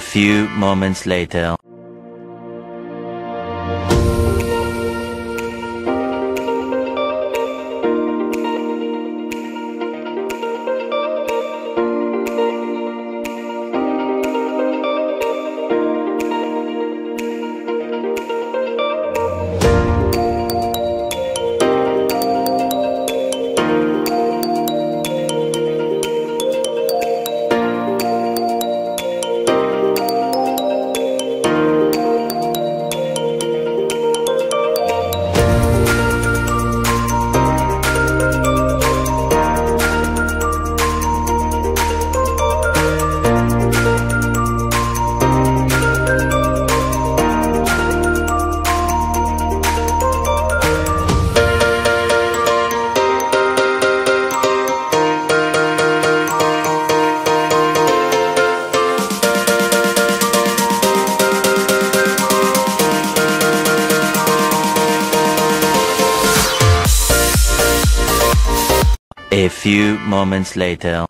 A few moments later. A few moments later.